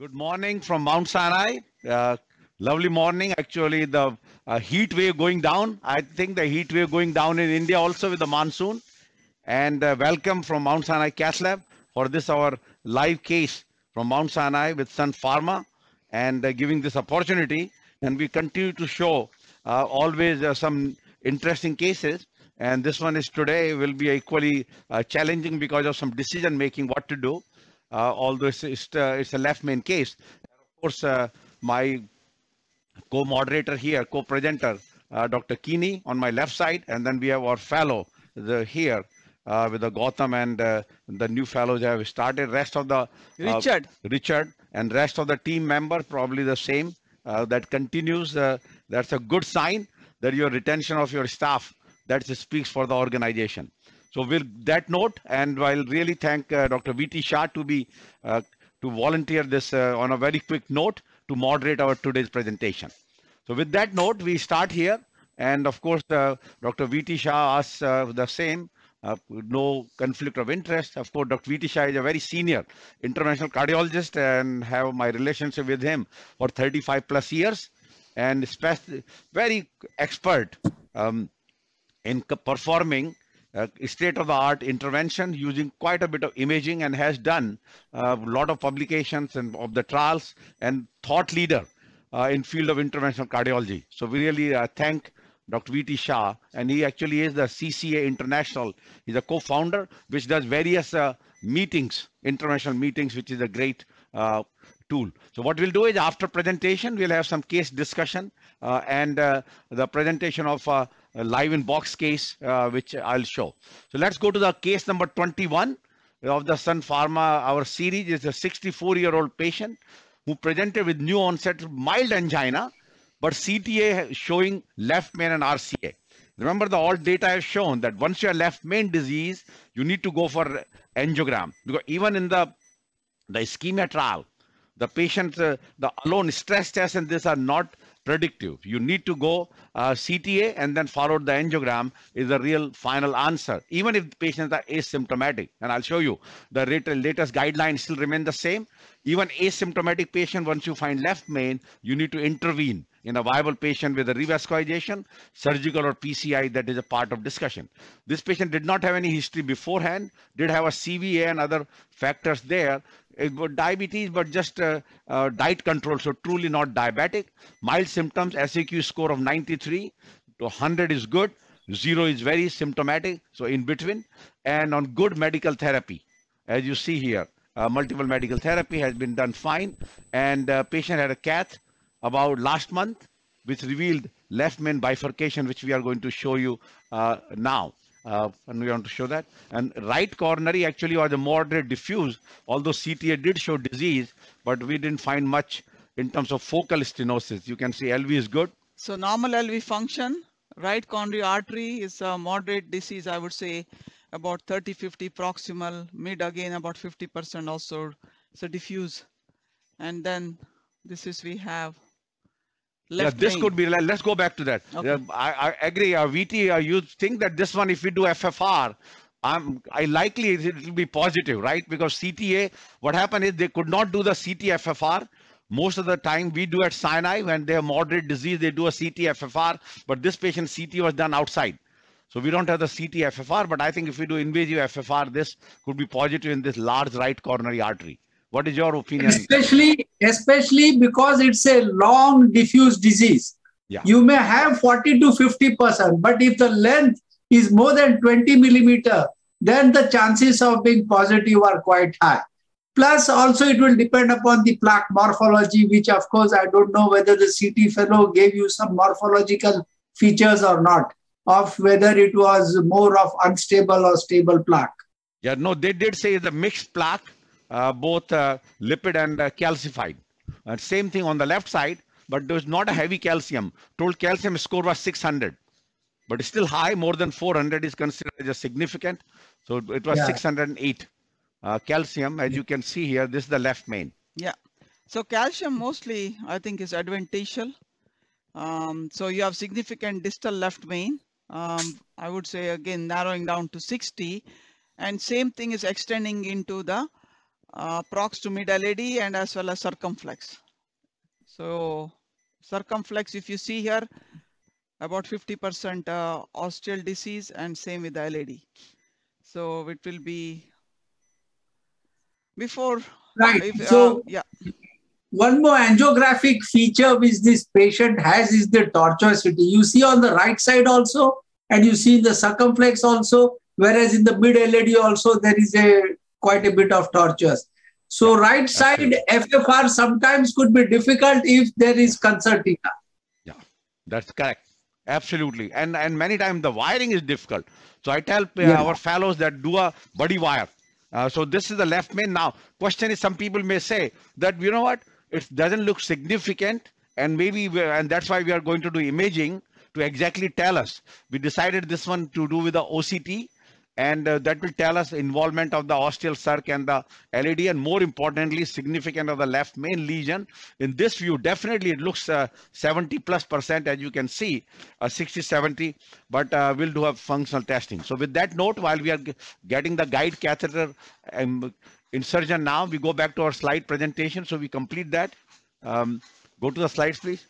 Good morning from Mount Sinai. Uh, lovely morning. Actually, the uh, heat wave going down. I think the heat wave going down in India also with the monsoon. And uh, welcome from Mount Sinai Cath Lab for this our live case from Mount Sinai with Sun Pharma and uh, giving this opportunity. And we continue to show uh, always uh, some interesting cases. And this one is today will be equally challenging because of some decision making what to do although it's, it's, uh, it's, a left main case. Of course, uh, my co-moderator here, co-presenter, Dr. Kini on my left side, and then we have our fellow the, here uh, with the Gotham and uh, the new fellows have started. Rest of the uh, Richard, Richard, and rest of the team member probably the same. that continues. that's a good sign that your retention of your staff that speaks for the organization. So with that note, and I'll really thank uh, Dr. V.T. Shah to be uh, to volunteer this uh, on a very quick note to moderate our today's presentation. So with that note, we start here. And of course, uh, Dr. V.T. Shah asks uh, the same, uh, no conflict of interest. Of course, Dr. V.T. Shah is a very senior interventional cardiologist and have my relationship with him for 35 plus years and very expert um, in performing uh, state-of-the-art intervention using quite a bit of imaging and has done a uh, lot of publications and of the trials and thought leader uh, in field of interventional cardiology. So we really uh, thank Dr. V.T. Shah, and he actually is the CCA International. He's a co-founder, which does various uh, meetings, international meetings, which is a great uh, tool. So what we'll do is after presentation, we'll have some case discussion and the presentation of live in box case, uh, which I'll show. So let's go to the case number 21 of the Sun Pharma. Our series is a 64 year old patient who presented with new onset mild angina, but CTA showing left main and RCA. Remember the all data has shown that once you have left main disease, you need to go for angiogram because even in the the ischemia trial, the patient, uh, the alone stress test and this are not predictive. You need to go uh, CTA and then follow the angiogram is the real final answer. Even if patients are asymptomatic, and I'll show you the latest guidelines still remain the same. Even asymptomatic patient, once you find left main, you need to intervene in a viable patient with a revascularization, surgical or PCI that is a part of discussion. This patient did not have any history beforehand, did have a CVA and other factors there, diabetes, but just uh, uh, diet control. So truly not diabetic. Mild symptoms, SAQ score of 93 to 100 is good. Zero is very symptomatic. So in between and on good medical therapy, as you see here, uh, multiple medical therapy has been done fine. And uh, patient had a cath about last month, which revealed left main bifurcation, which we are going to show you uh, now. Uh, and we want to show that. And right coronary actually was a moderate diffuse, although CTA did show disease, but we didn't find much in terms of focal stenosis. You can see LV is good. So normal LV function, right coronary artery is a moderate disease, I would say about 30, 50 proximal, mid again about 50% also. So diffuse. And then this is we have Left yeah, this could be, let's go back to that. Okay. I, I agree. Uh, VT, uh, you think that this one, if we do FFR, I'm, I likely it will be positive, right? Because CTA, what happened is they could not do the CTFFR. Most of the time we do at Sinai when they have moderate disease, they do a CTFFR, but this patient CT was done outside. So we don't have the CTFFR, but I think if we do invasive FFR, this could be positive in this large right coronary artery. What is your opinion? Especially, especially because it's a long diffuse disease. Yeah. You may have 40 to 50%, but if the length is more than 20 millimeter, then the chances of being positive are quite high. Plus, also it will depend upon the plaque morphology, which of course I don't know whether the CT fellow gave you some morphological features or not, of whether it was more of unstable or stable plaque. Yeah, no, they did say the mixed plaque both uh, lipid and uh, calcified. And same thing on the left side, but there's not a heavy calcium. Total calcium score was 600, but it's still high. More than 400 is considered as significant. So it was yeah. 608 uh, calcium, as you can see here. This is the left main. Yeah. So calcium mostly, I think, is adventitial. Um, so you have significant distal left main. Um, I would say again narrowing down to 60, and same thing is extending into the uh, prox to mid LAD and as well as circumflex. So circumflex, if you see here, about 50% uh, ostial disease and same with the LAD. So it will be before. Right. If, so uh, yeah. One more angiographic feature which this patient has is the tortuosity. You see on the right side also, and you see in the circumflex also, whereas in the mid LAD also there is a quite a bit of tortures. So right side FFR sometimes could be difficult if there is concertina. Yeah, that's correct. Absolutely. And and many times the wiring is difficult. So I tell yeah. our fellows that do a buddy wire. Uh, so this is the left main. Now, question is some people may say that, you know what, it doesn't look significant and maybe, and that's why we are going to do imaging to exactly tell us. We decided this one to do with the OCT and uh, that will tell us involvement of the ostial circ and the LAD and more importantly significant of the left main lesion. In this view definitely it looks uh, 70 plus percent as you can see uh, 60 70 but uh, we'll do a functional testing. So with that note while we are getting the guide catheter um, insertion now we go back to our slide presentation so we complete that. Um, go to the slides please.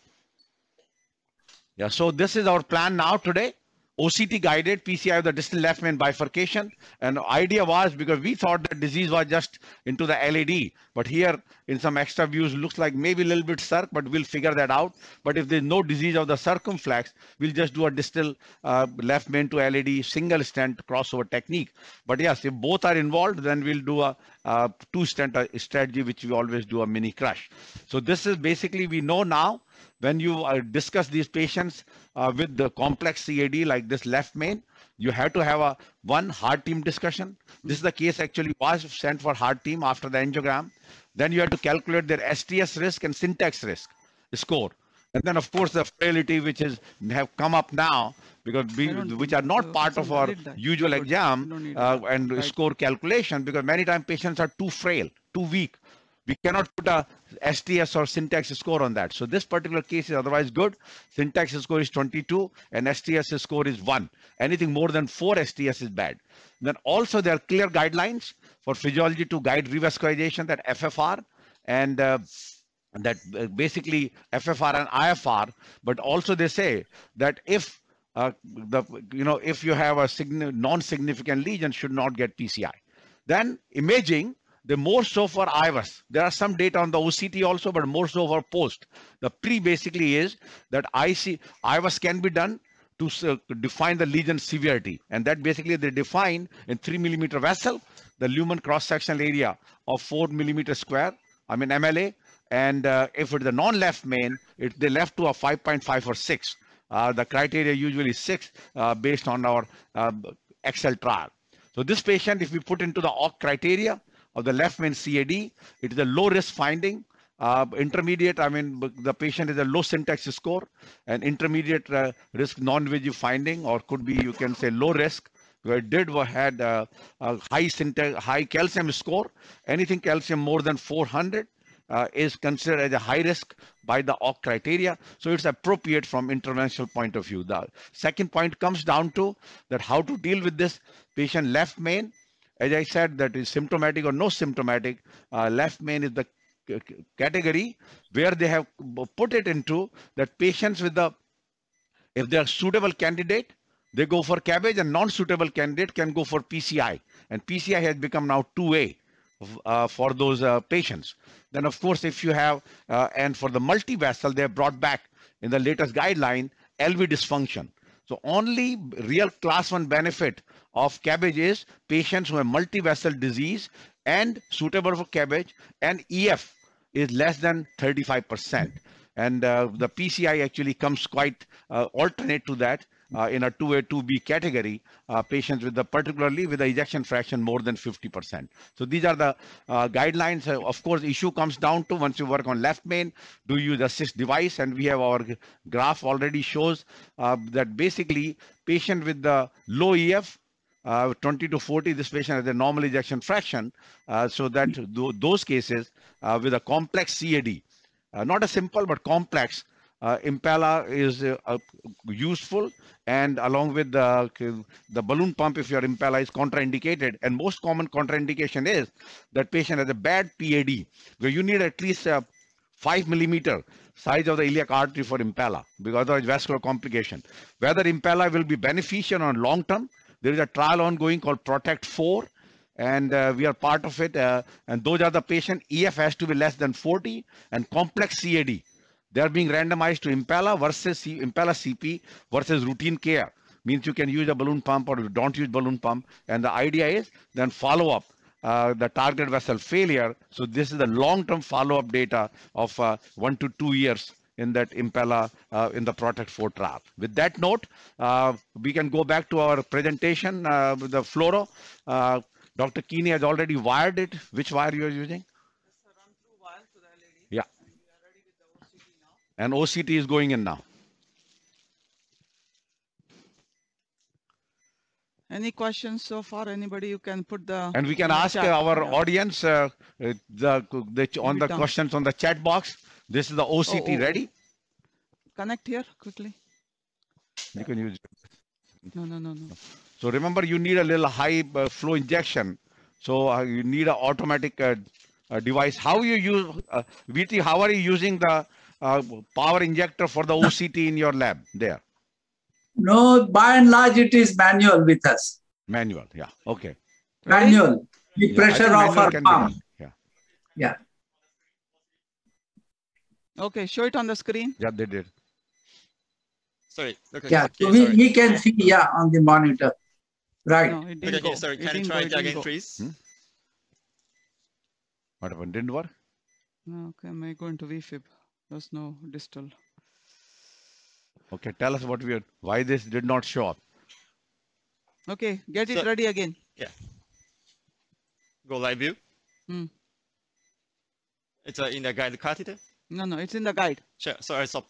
Yeah so this is our plan now today. OCT guided PCI of the distal left main bifurcation. And idea was because we thought the disease was just into the LAD, but here in some extra views looks like maybe a little bit circ, but we'll figure that out. But if there's no disease of the circumflex, we'll just do a distal uh, left main to LAD single stent crossover technique. But yes, if both are involved, then we'll do a, a two stent uh, strategy, which we always do a mini crush. So this is basically we know now when you uh, discuss these patients uh, with the complex CAD like this left main, you have to have a one heart team discussion. This is the case actually was sent for heart team after the angiogram. Then you have to calculate their STS risk and syntax risk score. And then of course the frailty which is have come up now because we, which are not part of our usual exam uh, and right. score calculation because many times patients are too frail, too weak we cannot put a STS or syntax score on that. So this particular case is otherwise good. Syntax score is 22 and STS score is 1. Anything more than 4 STS is bad. Then also there are clear guidelines for physiology to guide revascularization that FFR and uh, that uh, basically FFR and IFR. But also they say that if uh, the you know if you have a non-significant lesion should not get PCI. Then imaging the more so for IVUS. There are some data on the OCT also, but more so for post. The pre basically is that IC, IVUS can be done to define the lesion severity. And that basically they define in three millimeter vessel, the lumen cross-sectional area of four millimeter square, I mean MLA. And uh, if it's the non-left main, it, they left to a 5.5 or 6. Uh, the criteria usually 6 uh, based on our uh, Excel trial. So this patient, if we put into the OC criteria, of the left main CAD. It is a low risk finding. Uh, intermediate, I mean, the patient is a low syntax score and intermediate uh, risk non-VG finding, or could be, you can say low risk, did had a, a high syntax, high calcium score. Anything calcium more than 400 uh, is considered as a high risk by the OC criteria. So it's appropriate from interventional point of view. The second point comes down to that how to deal with this patient left main as I said, that is symptomatic or no symptomatic. Uh, left main is the category where they have put it into that patients with the, if they are suitable candidate, they go for CABG and non-suitable candidate can go for PCI. And PCI has become now 2A uh, for those uh, patients. Then of course, if you have, uh, and for the multi-vessel, they have brought back in the latest guideline, LV dysfunction. So only real class one benefit of CABG is patients who have multi-vessel disease and suitable for CABG and EF is less than 35%. And uh, the PCI actually comes quite uh, alternate to that uh, in a 2A, 2B category, uh, patients with the particularly with the ejection fraction more than 50%. So these are the uh, guidelines. Uh, of course, issue comes down to once you work on left main, do you use assist device? And we have our graph already shows that basically patient with the low EF uh, 20 to 40, this patient has a normal ejection fraction. Uh, so that th those cases uh, with a complex CAD, uh, not a simple but complex, uh, Impella is useful and along with the, the balloon pump, if your Impella is contraindicated, and most common contraindication is that patient has a bad PAD, where you need at least a five millimeter size of the iliac artery for Impella, because of vascular complication. Whether Impella will be beneficial on long term, there is a trial ongoing called Protect 4, and uh, we are part of it. Uh, and those are the patient EF has to be less than 40 and complex CAD they are being randomized to Impella versus C, Impella CP versus routine care. Means you can use a balloon pump or you don't use balloon pump. And the idea is then follow up uh, the target vessel failure. So this is the long-term follow-up data of uh, one to two years in that Impella uh, in the Protect 4 trial. With that note, uh, we can go back to our presentation uh, with the fluoro. Uh, Dr. Kini has already wired it. Which wire you are using? Yeah. And OCT is going in now. Any questions so far? Anybody you can put the and we can ask chat. our yeah. audience uh, the, the on the done. questions on the chat box. This is the OCT oh, oh. ready. Connect here quickly. You can use. No, no, no, no. So remember, you need a little high uh, flow injection. So uh, you need an automatic uh, uh, device. How you use VT? How are you using the uh, power injector for the OCT in your lab there? No, by and large, it is manual with us. Manual, yeah. Okay. Manual. The yeah, pressure of our pump. Yeah. Yeah. Okay, show it on the screen. Yeah, they did. Sorry. Okay. Yeah, okay, so we, we can see, yeah, on the monitor. Right. No, it didn't okay, go. sorry. Can you try it again, please? Hmm? What happened? Didn't work? Okay, am I going to VFib? There's no distal. Okay, tell us what we are, why this did not show up. Okay, get it so, ready again. Yeah. Go live view. Hmm. It's uh, in the guide catheter? No, no, it's in the guide. Sure, sorry, stop.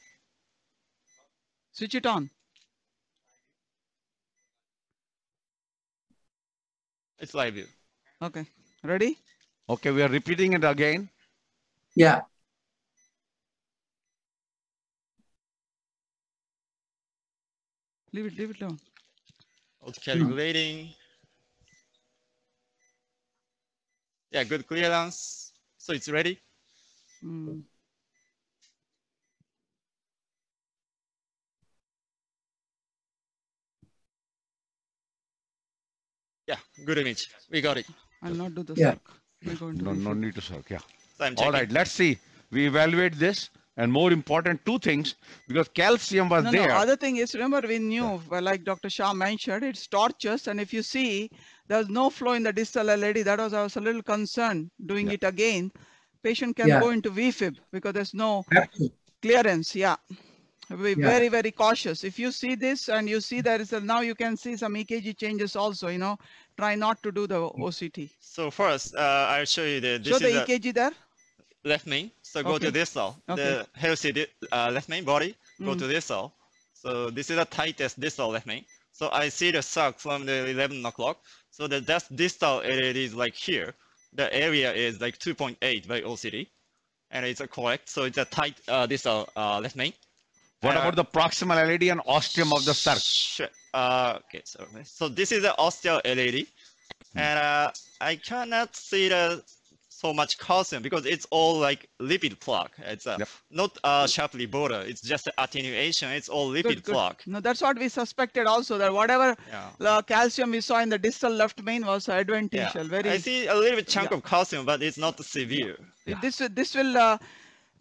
Switch it on. It's live view. Okay, ready? Okay, we are repeating it again. Yeah. Leave it, leave it alone. Okay, calculating. Yeah, good clearance. So it's ready. Mm. Yeah, good image. We got it. I'll not do the yeah. circ. no, no need to circ. Yeah. So All right, let's see. We evaluate this and more important two things because calcium was no, there no, other thing is remember we knew yeah. like dr shah mentioned it's tortuous and if you see there's no flow in the distal lad that was i was a little concerned doing yeah. it again patient can yeah. go into vfib because there's no clearance yeah be very very cautious if you see this and you see there is a now you can see some ekg changes also you know try not to do the oct so first uh, i'll show you the this show the ekg there left main. So go okay. to this cell. Okay. The healthy uh, left main body, go mm. to this cell. So this is the tightest distal left main. So I see the suck from the 11 o'clock. So the that's distal it is like here. The area is like 2.8 by OCT. And it's a correct. So it's a tight uh, distal uh, left main. What uh, about the proximal LAD and ostium of the circ? Sure. Uh, okay, so, so this is the ostial LAD, Hmm. And uh, I cannot see the so much calcium because it's all like lipid plaque. It's uh, yep. not uh, sharply border. It's just attenuation. It's all lipid good, good. plaque. No, that's what we suspected also that whatever yeah. calcium we saw in the distal left main was adventitial. Yeah. Very. I see a little bit chunk yeah. of calcium, but it's not severe. This this will uh,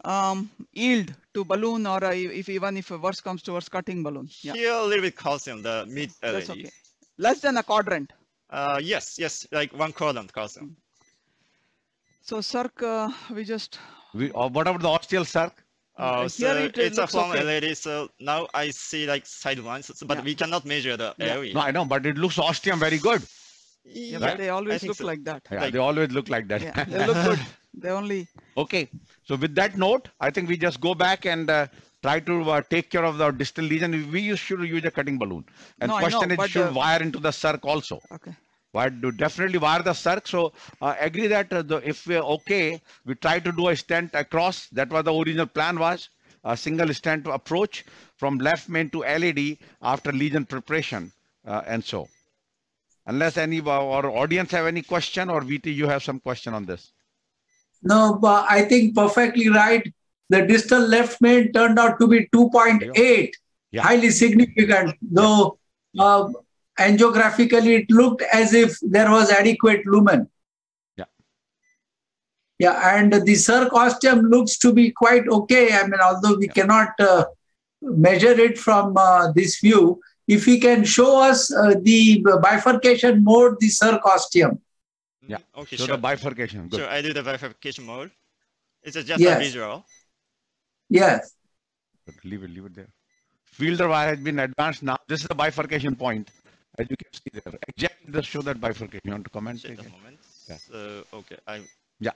um, yield to balloon or uh, if even if worse comes to towards cutting balloon. Yeah. Here a little bit calcium, the mid That's okay. Less than a quadrant. Uh, yes, yes, like one quadrant calcium. Mm. So circ, uh, we just. We, uh, what about the ostial circ? Uh, so it, it's a form okay. LAD, so now I see like sidelines, so, but yeah. we cannot measure the yeah. area. No, I know, but it looks ostium very good. Yeah, but they always look so. like that. Yeah, like, they always look like that. Yeah, they look good. They only. Okay, so with that note, I think we just go back and uh, try to uh, take care of the distal lesion. We should use a cutting balloon. And no, question know, is, should uh, wire into the circ also. Okay but do definitely wire the circ. So uh, agree that uh, the, if we're okay, we try to do a stent across. That was the original plan was. a single stent approach from left main to LAD after lesion preparation uh, and so. Unless any of our audience have any question or VT, you have some question on this. No, but I think perfectly right. The distal left main turned out to be 2.8, yeah. highly significant, though uh, angiographically it looked as if there was adequate lumen. Yeah. Yeah, and the circostium looks to be quite okay. I mean, although we yeah. cannot uh, measure it from uh, this view, if he can show us uh, the bifurcation mode, the circ ostium. Yeah. Okay. So sure. the bifurcation. Good. Sure. I do the bifurcation mode. It's just yes. a visual. Yes. But Leave it. Leave it there. Fielder wire has been advanced now. This is the bifurcation point, as you can see there. Exactly just show that bifurcation. You want to comment? Just a moment. Yeah. So okay, I. Yeah.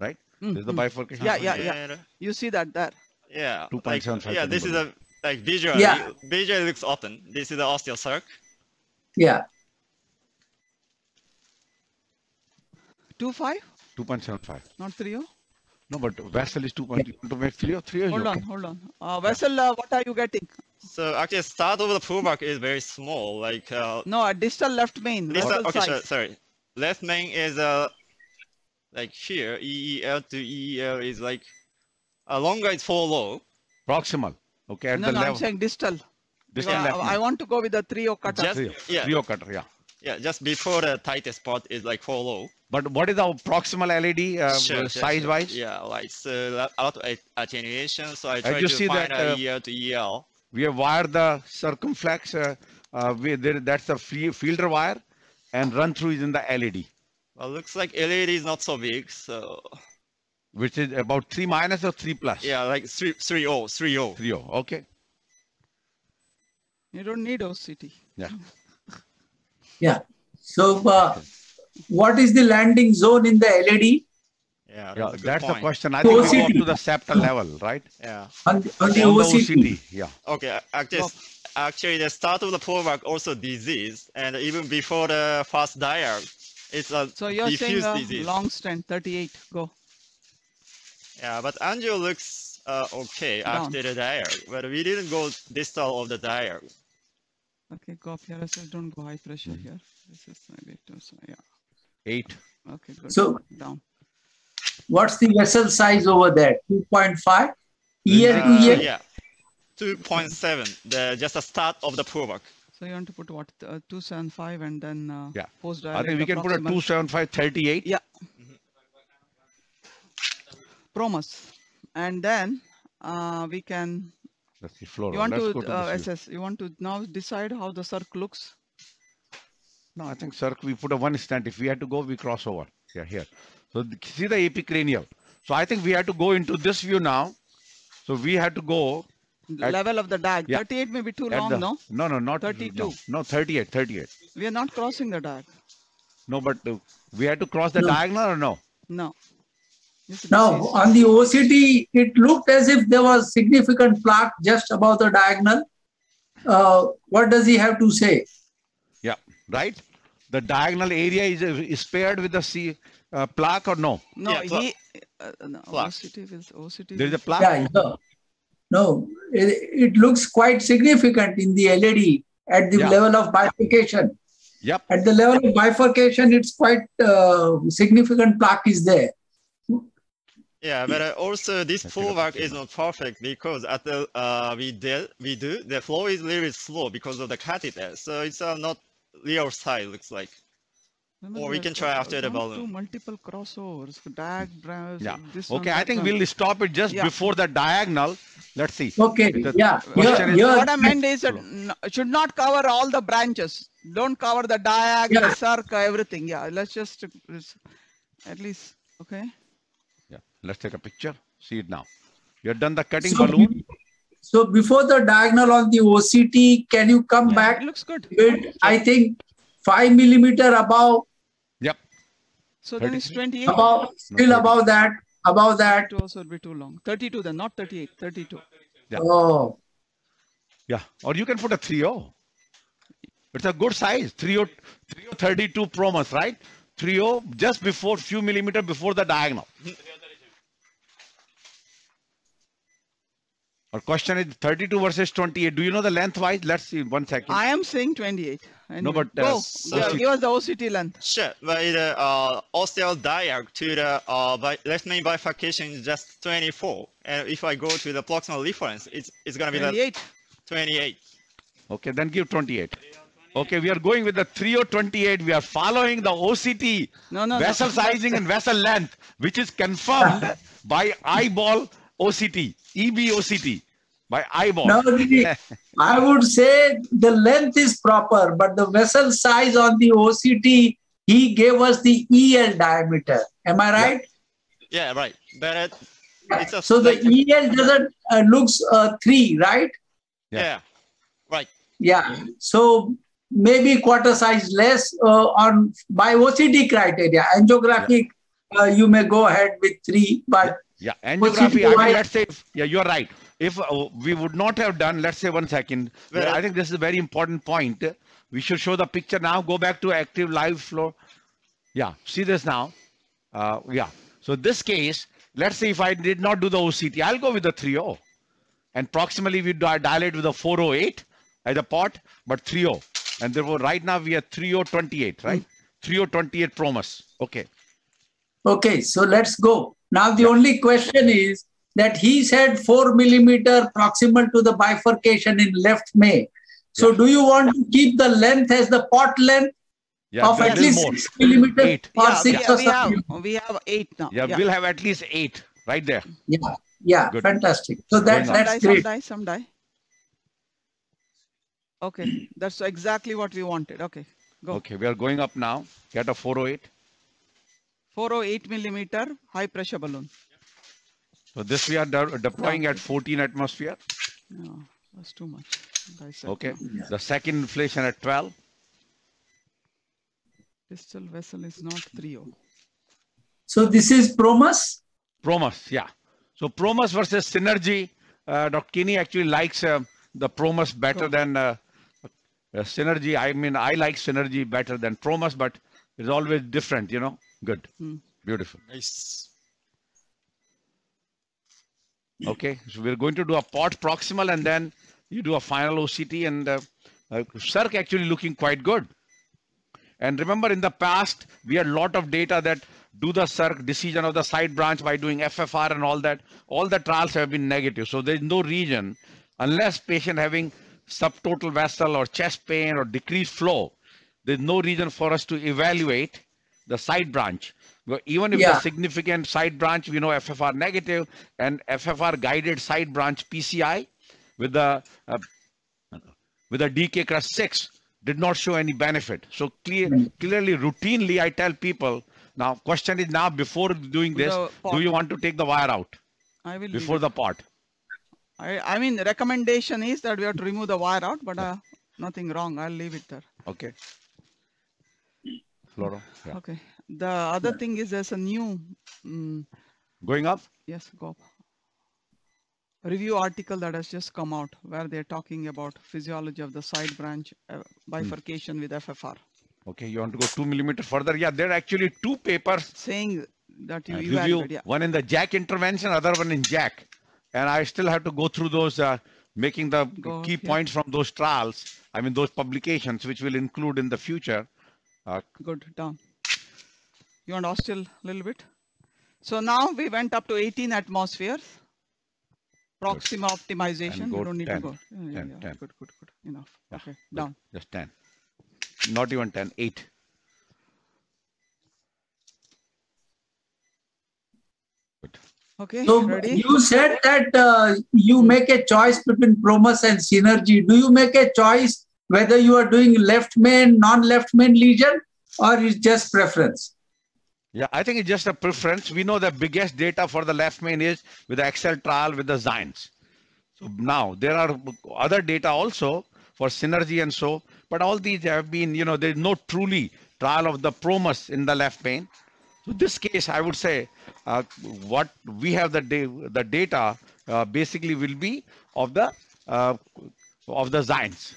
Right. Mm, this is the mm. bifurcation. Yeah, yeah, yeah. You see that there. Yeah. Two point seven five. Yeah. This is a like visually. Yeah. Visually looks open. This is the osteocirc. Yeah. Two five? 2.75. Not 3 No, but vessel is 2.2 to make 3 or 3 Hold on, hold on. Uh, vessel, uh, what are you getting? So actually, start of the pullback is very small. Like uh, no, a distal left main. Distal, okay, sure, sorry. Left main is uh, like here. EEL to EEL is like uh, longer is four low. Proximal. Okay, at no, the no, level. I'm saying distal. Distal left. I, I want to go with the 3 cutter. Just, yeah. 3 cutter, yeah. Yeah, just before the tightest spot is like four low. But what is the proximal LAD uh, sure, size sure. wise? Yeah, like so a lot of attenuation. So I try to see find that, uh, a EL to EL. We have wired the circumflex. Uh, uh, we, there, that's the free fielder wire, and run through is in the LAD. Well, looks like LAD is not so big, so. Which is about three minus or three plus? Yeah, like three three o three o. Three o. Okay. You don't need OCT. Yeah. Yeah. So. Uh, what is the landing zone in the LAD? Yeah, that's, yeah, that's the question. I think we go to the septal level, right? Yeah. On, on the, on the OCT. Yeah. Okay. Actually, actually, the start of the pullback also disease, and even before the fast diarrhea, it's a so you're diffuse saying disease. long stand 38. Go. Yeah, but angio looks uh, okay Down. after the diarrhea, but we didn't go distal of the diarrhea. Okay, go up here. Don't go high pressure here. This is maybe yeah. Eight. Okay, good. So down. What's the vessel size over there? 2.5? Year uh, to year? Yeah. 2.7, the just the start of the pullback. So you want to put what? Uh, 275 and then uh, yeah. post I think we can put a 275 38. Yeah. Mm -hmm. Promus. And then uh, we can. Let's see, floor. You want Let's to, to uh, assess. You want to now decide how the circle looks. No, I think, sir, we put a one stent. If we had to go, we cross over. Yeah, here. So see the AP cranial. So I think we had to go into this view now. So we had to go. At, level of the dag. Yeah, 38 may be too long, the, no? No, no, not 32. No, no, 38, 38. We are not crossing the dag. No, but uh, we had to cross the no. diagonal or no? No. Now, on the OCT, it looked as if there was significant plaque just above the diagonal. Uh, what does he have to say? Yeah, right? the diagonal area is, is paired with the C, uh, plaque or no? No, yeah, he, uh, no OCT is, OCT there is a plaque? Yeah, no, no it, it, looks quite significant in the LAD at the yeah. level of bifurcation. Yep. At the level of bifurcation, it's quite uh, significant plaque is there. Yeah, but uh, also this pullback is not perfect because at the uh, we did we do the flow is a little bit slow because of the catheter, so it's uh, not real side looks like. Remember or we can try after the balloon. multiple crossovers, dag, yeah. okay, I think we'll stop it just yeah. before the diagonal. Let's see. Okay, the yeah. yeah. Is, what I meant is that should not cover all the branches. Don't cover the diag, yeah. the circ, everything. Yeah, let's just at least, okay. Yeah, let's take a picture. See it now. You have done the cutting so, balloon. So before the diagonal on the OCT, can you come yeah, back? It looks good. With, I think five millimeter above. Yep. So then it's 28. Above, still no, above that. Above that. also would be too long. 32 then, not 38. 32. Yeah. Oh. Yeah. Or you can put a 30. It's a good size. 30, 32 Promus, right? 30 just before few millimeter before the diagonal. Our question is 32 versus 28. Do you know the length wise? Let's see one second. I am saying 28. Anyway. No, but, uh, Go. so- Yeah, give us the OCT length. Sure, but the uh, osteodiag to the uh, bi- left main bifurcation is just 24. And if I go to the proximal reference, it's, it's going to be the 28. 28. Okay, then give 28. Okay, we are going with the 3028. We are following the OCT, No, no, no. vessel sizing and vessel length, which is confirmed by eyeball OCT, EB OCT, by eyeball. Now, I would say the length is proper, but the vessel size on the OCT, he gave us the EL diameter. Am I right? Yeah, right. But it, it's a So the EL doesn't uh, looks uh, three, right? Yeah. yeah, right. Yeah. So maybe quarter size less uh, on by OCT criteria. Angiographic, uh, you may go ahead with three, but Yeah, angiography. I mean, let's say, yeah, you're right. If uh, we would not have done, let's say one second, Well- I think this is a very important point. We should show the picture now. Go back to active live flow. Yeah, see this now. Uh, yeah. So this case, let's say if I did not do the OCT, I'll go with the 3.0. And proximally we di- dilate with a 408 at the pot, but 3.0. And therefore right now we are 3028, right? 3028 Promus. Okay. Okay. So let's go. Now the only question is that he said four millimeter proximal to the bifurcation in left May. So Yeah. do you want to keep the length as the pot length Yeah, of at least more. six millimeter Eight. or yeah, six we, or we something? have we have eight now. Yeah, we'll have at least eight right there. Yeah, yeah, Good. fantastic. So that, Going on. some die, that's some great. die, some die. Okay, that's exactly what we wanted. Okay, go. Okay, we are going up now. Get a 408. 408 millimeter high pressure balloon. So this we are de- deploying at 14 atmosphere. No, that's too much. Dissect Okay. now. The second inflation at 12. Pistol vessel is not 3O. So this is Promus. Promus, yeah. So Promus versus Synergy. Uh, Dr. Kini actually likes uh, the Promus better Cool. than uh, uh, Synergy. I mean, I like Synergy better than Promus, but it's always different, you know. Good. Hmm. Beautiful. Nice. Okay, so we're going to do a pot proximal and then you do a final OCT and uh, uh, Circ actually looking quite good. And remember in the past, we had a lot of data that do the Circ decision of the side branch by doing FFR and all that. All the trials have been negative. So there's no reason, unless patient having subtotal vessel or chest pain or decreased flow, there's no reason for us to evaluate the side branch. Even if Yeah. the significant side branch, we know FFR negative and FFR guided side branch PCI with the uh, with a DK crush 6 did not show any benefit. So clear, clearly, routinely, I tell people now. Question is now before doing this, do you want to take the wire out I will. before the pot? I, I mean, recommendation is that we have to remove the wire out, but uh, nothing wrong. I'll leave it there. Okay. Yeah. Okay. The other thing is there's a new, mm, Going up. yes, go up. Review article that has just come out where they're talking about physiology of the side branch uh, bifurcation with FFR, Okay, you want to go two millimeter further? Yeah, there are actually two papers saying that you uh, review. Yeah. One in the JACC intervention, other one in JACC, and I still have to go through those, uh, making the Go, key yeah. points from those trials. I mean those publications, which will include in the future. Uh, Good, down. You want still a little bit? So now we went up to 18 atmospheres. Proxima optimization. You don't need 10, to go. Yeah, yeah, 10, yeah. 10. Good, good, good. Enough. Yeah, Okay, good. down. Just 10. Not even 10, 8. Good. Okay, So ready? you said that uh, you make a choice between Promus and Synergy. Do you make a choice whether you are doing left main, non-left main lesion, or is just preference? Yeah, I think it's just a preference. We know the biggest data for the left main is with the Excel trial with the Xience. So now there are other data also for synergy and so, but all these have been, you know, there's no truly trial of the Promus in the left main. So this case, I would say, uh, what we have the da- the data uh, basically will be of the uh, of the Xience.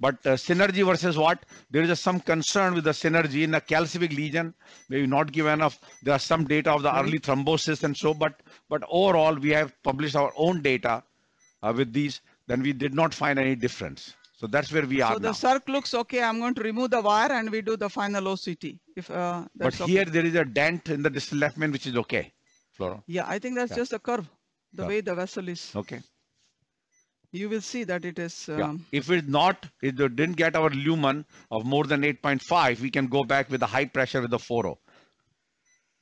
But uh, synergy versus what? There is a, some concern with the synergy in a calcific lesion, maybe not given enough. There are some data of the early thrombosis and so, but but overall we have published our own data uh, with these, then we did not find any difference. So that's where we are So the now. circ looks okay. I'm going to remove the wire and we do the final OCT. If uh, But that's okay. here there is a dent in the distal left main, which is okay, Flora. Yeah, I think that's Yeah. just a curve, the Yeah. way the vessel is. Okay. You will see that it is. Yeah. Um, If it's not, if it didn't get our lumen of more than 8.5, we can go back with the high pressure with the 4.0.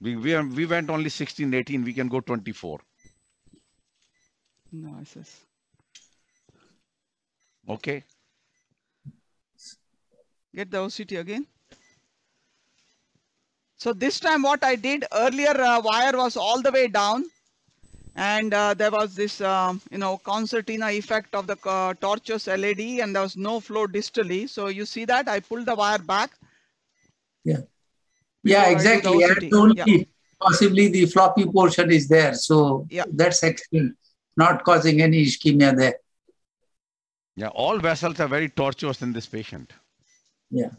We, we, we went only 16, 18, we can go 24. no, I says. Okay. Get the OCT again. So this time what I did earlier uh, wire was all the way down and uh, there was this um, you know concertina effect of the uh, tortuous LAD and there was no flow distally. So you see that I pulled the wire back. Yeah, Before I do the exactly. And OCT. only Yeah. possibly the floppy portion is there. So Yeah. that's actually not causing any ischemia there. Yeah, all vessels are very tortuous in this patient. Yeah.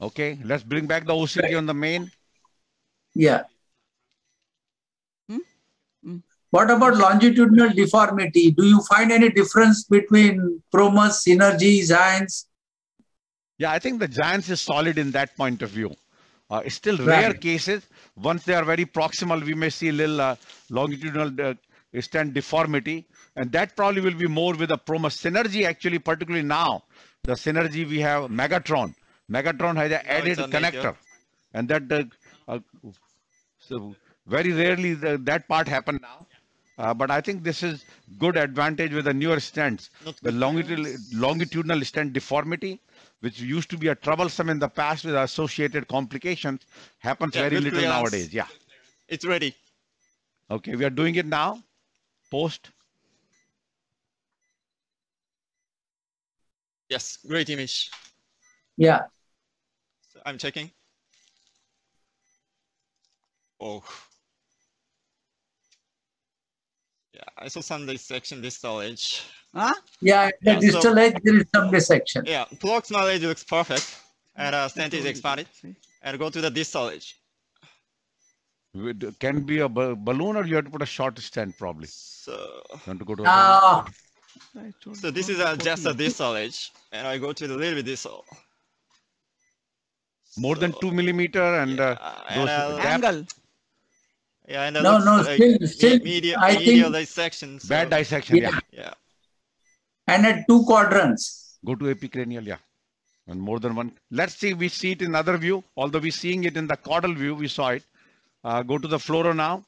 Okay, let's bring back the OCT on the main. Yeah. Hmm? Hmm. What about longitudinal deformity? Do you find any difference between Promus, Synergy, Xience? Yeah, I think the Xience is solid in that point of view. Uh, it's still rare cases. Once they are very proximal, we may see a little uh, longitudinal uh, extent deformity. And that probably will be more with the Promus synergy, actually, particularly now. The synergy we have Megatron. Megatron has an added it's a major. connector. And that uh, uh, so very rarely the, that part happen now. Uh, but I think this is good advantage with the newer stents. The longitudinal, longitudinal stent deformity, which used to be a troublesome in the past with associated complications, happens Yeah, very little clearance. nowadays. Yeah. It's ready. Okay, we are doing it now. Post. Yes, great image. Yeah. So I'm checking. Oh. Yeah, I saw some dissection distal edge. Huh? Yeah, at the Yeah, so- distal edge, there is some dissection. Yeah, proximal edge looks perfect. And uh, stent is expanded. And go to the distal edge. It Can be a balloon or you have to put a short stent probably. So, You want to go to a Ah, so this is to uh, just a 14. distal edge. And I go to the little bit distal. More than two millimeter and uh, those and, uh, Angle. Yeah, and No, no, still- me- still, medial, I medial think- dissection. So, bad dissection. Yeah. Yeah. Yeah. and at two quadrants. Go to AP cranial. Yeah. And more than one. Let's see. We see it in other view. Although we seeing it in the caudal view, we saw it. Uh, go to the fluoro now.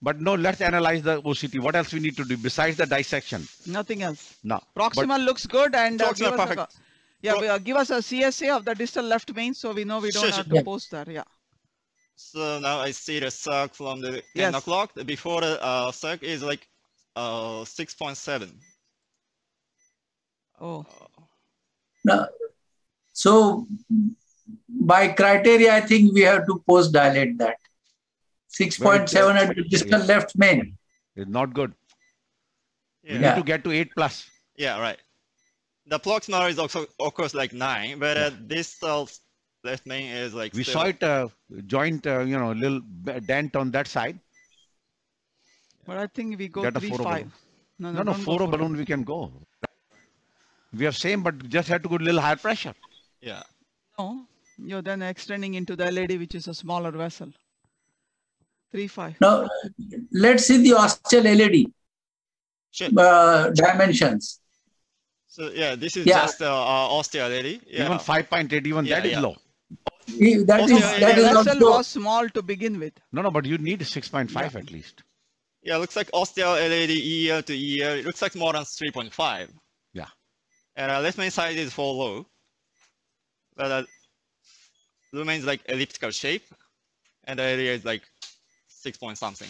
But no, let's analyze the OCT. What else we need to do besides the dissection? Nothing else. Now, but- Proximal looks good and uh, Proximal give a perfect. Co- yeah, Pro- we, uh, give us a CSA of the distal left main so we know we don't Sure, have sure. to Yeah. post there. Yeah. So now I see the circ from the 10 Yes. o'clock. Before the uh, circ is like uh, 6.7. Oh, No. So by criteria, I think we have to post dilate that. 6.7 at the distal Yeah. left main. it's not good. We need to get to eight plus. Yeah, right. The proximal is also of course like 9, but uh, distal left main is like We seven. saw it uh, joint, uh, you know, little dent on that side. but I think we go Get a three five. balloon. No, No, no, don't go foro foro. balloon we can go. We have same, but just have to go a little higher pressure. Yeah. No, you're then extending into the LAD, which is a smaller vessel. Three five. Now, let's see the ostial LED Sure. uh, dimensions. So yeah, this is Yeah. just uh, uh, osteoarity. Yeah. Even 5.8, even Yeah, that is yeah. low. He- That Also, is, yeah, that the is vessel also, was small to begin with. No, no, but you need 6.5 at least. Yeah, looks like osteoarity EL to EL. It looks like more than 3.5. Yeah. And uh, left main side is for low. But uh, lumen is like elliptical shape. And the area is like 6 point something.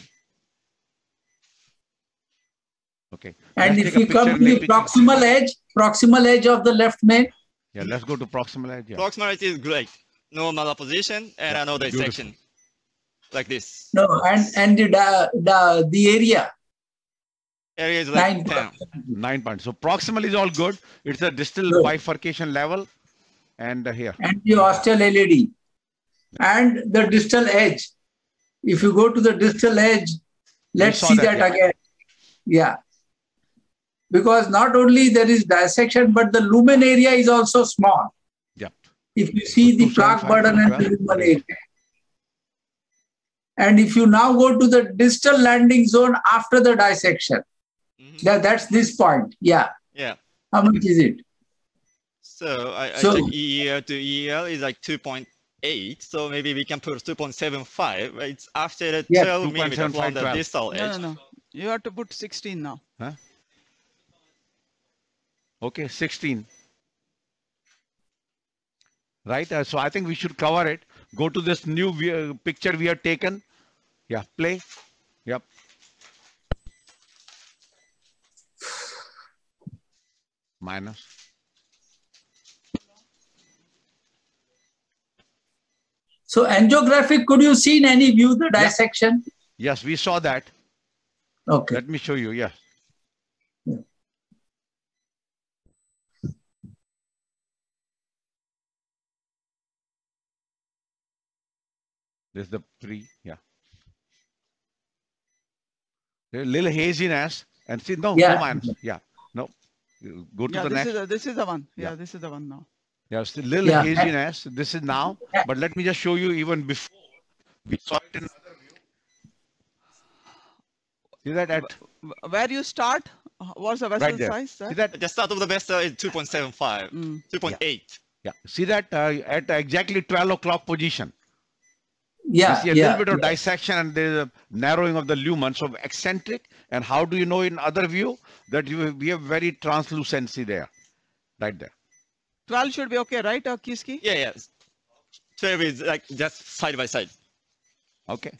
Okay. and Let's if you come to the proximal edge, proximal edge of the left main, Yeah, let's go to proximal edge. Yeah. Proximality is great. No malposition and Yeah, no beautiful. dissection. Like this. no, and and the di- the, the area Area is like nine. 10. Nine points. So proximal is all good. It's a distal Good. bifurcation level. And uh, here. and the ostial LAD. and the distal edge. If you go to the distal edge, let's see that, that yeah. again. Yeah. Because not only there is dissection, but the lumen area is also small. Yep. If you see the plaque burden and the lumen area. And if you now go to the distal landing zone after the dissection, mm-hmm. that, that's this point. Yeah. Yeah. How much is it? So I, so, I check EEL to EEL is like 2.8. So maybe we can put 2.75. It's after the yeah, 12 millimeter from the distal edge. No, no, no. You have to put 16 now. Huh? Okay, 16. Right. Uh, so I think we should cover it. Go to this new uh, picture we have taken. Yeah, play. Yep. Minus. So angiographic, could you see in any view the dissection? Yes, we saw that. Okay. Let me show you. Yes. This is the pre, yeah. A little haziness and see, no, yeah. no minus. Yeah, no. Go to yeah, the this next. Is a, this is the one. Yeah, yeah, this is the one now. Yeah, still little yeah. haziness. This is now, but let me just show you even before. We saw it in another view. See that at where you start? What's the vessel right size? Sir? See that the start of the vessel is 2.75, mm. 2.8. Yeah. yeah. See that uh, at exactly 12 o'clock position. Yeah. You see a yeah, little bit of yeah. dissection and there's a narrowing of the lumen. So eccentric. And how do you know in other view that you we have very translucency there, right there. 12 should be okay, right, uh, Kiski? Yeah, yeah. 12 is like just side by side. Okay.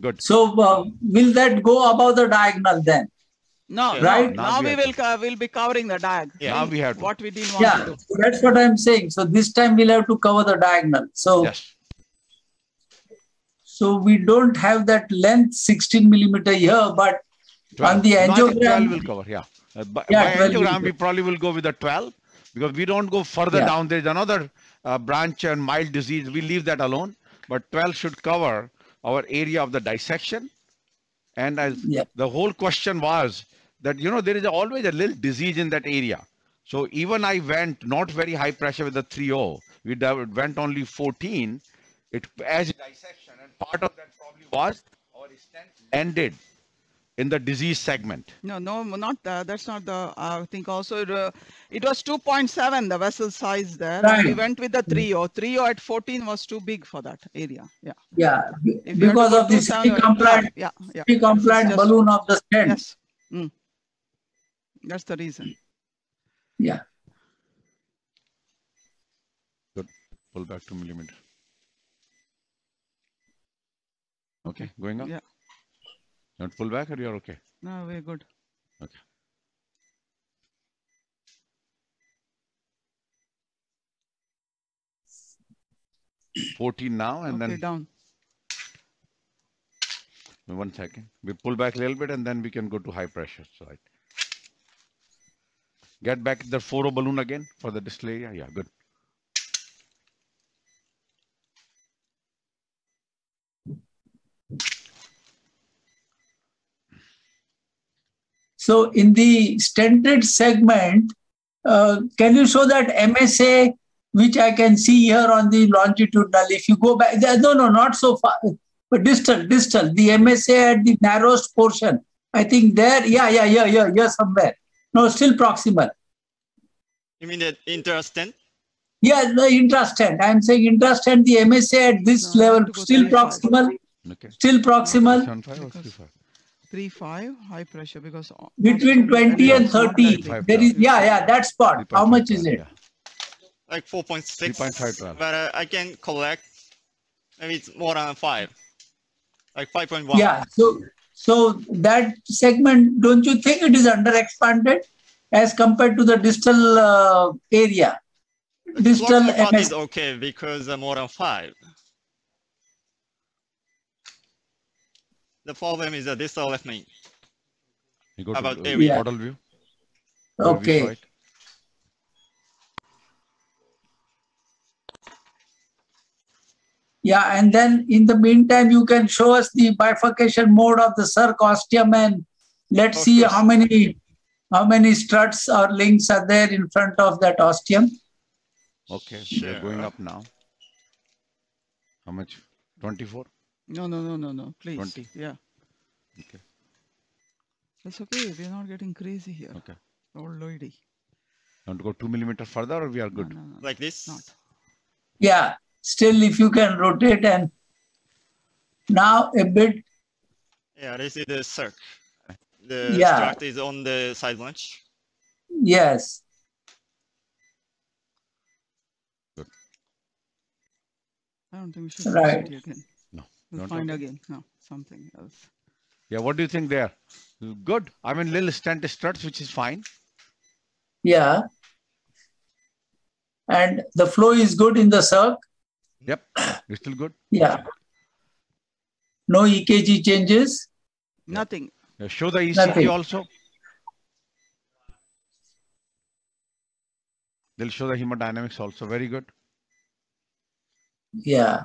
Good. So uh, will that go above the diagonal then? No, yeah. right. Now, now we, we will uh, will be covering the diag. Yeah. Now we have to. what we didn't want yeah, that's what I'm saying. So this time we'll have to cover the diagonal. So yes. So we don't have that length 16 millimeter here, but 12. on the angiogram, will cover. Yeah. Uh, by, yeah, by angiogram, we probably will go with the 12 because we don't go further yeah. down. There's another uh, branch and mild disease. We leave that alone. But 12 should cover our area of the dissection. And as yeah. the whole question was that, you know, there is always a little disease in that area. So even I went not very high pressure with the 3.0. We went only 14. It as dissection. And part of that probably was our stent ended in the disease segment. No, no, not that. That's not the. I think also it, uh, it was 2.7 the vessel size there. Right. We went with the 3.0. 3.0 at 14 was too big for that area. Yeah. Yeah, because of this compliant, yeah, yeah. compliant balloon of the stent. Yes. Mm. That's the reason. Yeah. Good. Pull back two millimeter. Okay, going up. Yeah. Not pull back or you're okay? No, we're good. Okay. Fourteen now and okay, then down. One second. We pull back a little bit and then we can go to high pressure side. Get back the 4 balloon again for the display. Yeah, yeah, good. So in the stented segment, uh, can you show that MSA, which I can see here on the longitudinal? If you go back, no, no, not so far, but distal, distal, the MSA at the narrowest portion. I think there, yeah, yeah, yeah, yeah, yeah, somewhere. No, still proximal. You mean the intrastent? Yeah, the intrastent. I'm saying intrastent, the MSA at this no, level, still proximal. Okay. Still proximal. 3.5 high pressure because between 20 and 30 there is yeah yeah that spot how much is it? like 4.6 3.5 but uh, i can collect maybe it's more than 5 like 5.1 yeah so so that segment don't you think it is under expanded as compared to the distal uh, area? Distal is okay because uh, more than 5 The problem is that this all left me. You go About to yeah. model view. Okay. Yeah, and then in the meantime, you can show us the bifurcation mode of the circ ostium and let's see how many how many struts or links are there in front of that ostium. Okay, sure. they're going up now. How much? 24? No, no, no, no, no. Please. 20? Yeah. Okay. That's okay. We're not getting crazy here. Okay. Old lady. Want to go two millimeter further or we are good? No, no, no, Like this? Not. Yeah, still if you can rotate and now a bit. Yeah, this is the circ. The Yeah. strut is on the side launch. Yes. I don't think we should Right. right. again. No, We'll don't find again. No, something else. Yeah, what do you think there? Good. I mean, little stent struts, which is fine. Yeah. And the flow is good in the circ. Yep, it's still good. Yeah. No EKG changes. Nothing. Yeah, show the ECG Nothing. also. They'll show the hemodynamics also. Very good. Yeah.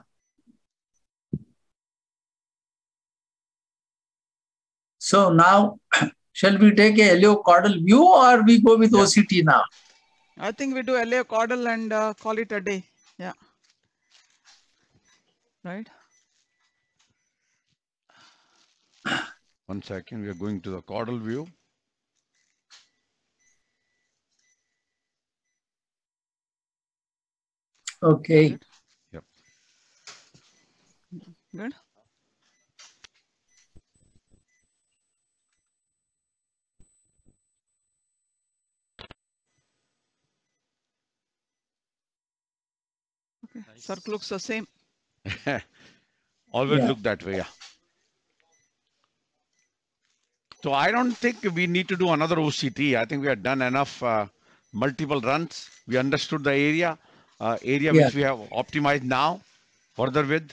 So now, shall we take a caudal view or we go with Yeah. OCT now? I think we do LA caudal and uh, call it a day. Yeah. Right? One second, we are going to the caudal view. Okay. Yep. Good. Circ looks the same. Always Yeah. look that way. Yeah. So I don't think we need to do another OCT. I think we have done enough uh, multiple runs. We understood the area, uh, area Yeah. which we have optimized now, further with.